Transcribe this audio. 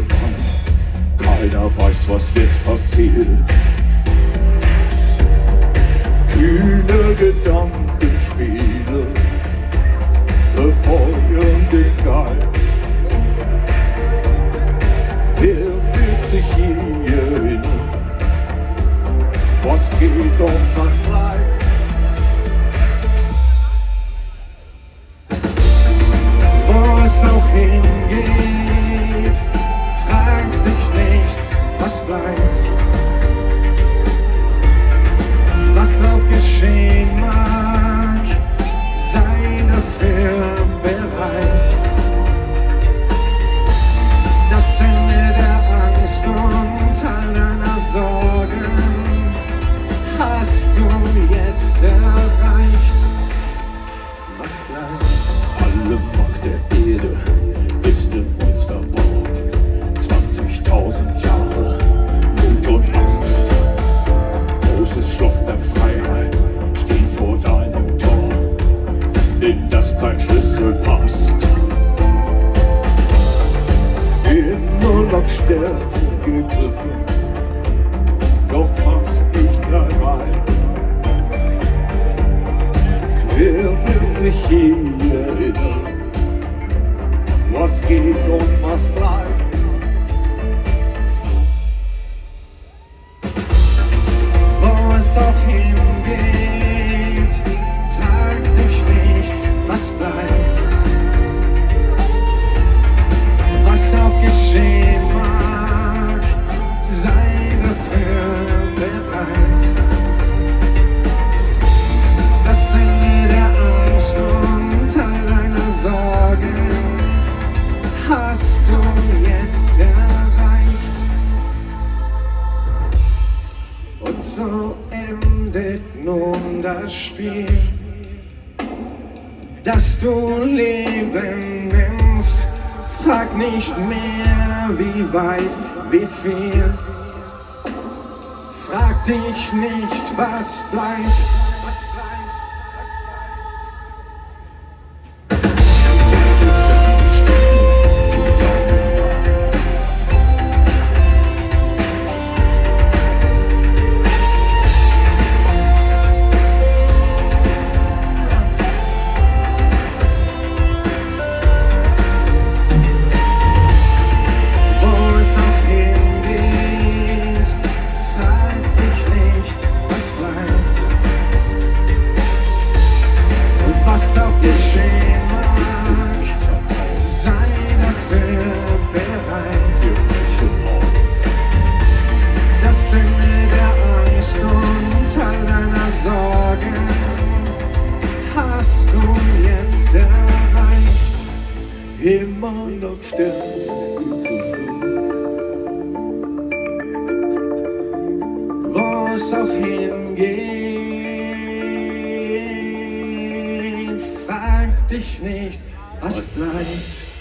Horizont. Keiner weiß, was jetzt passiert. Kühne Gedankenspiele befeuern den Geist. Wer fühlt sich hierhin? Was geht und was bleibt? Jetzt erreicht? Was bleibt? Will sich hier erinnern, was geht und was bleibt? Wo es auch hingeht, so endet nun das Spiel, das du Leben nennst. Frag nicht mehr, wie weit, wie viel. Frag dich nicht, was bleibt. Was bleibt, Angst und all deiner Sorgen hast du jetzt erreicht. Immer noch gegriffen. wo es auch hingeht. Frag dich nicht, was bleibt.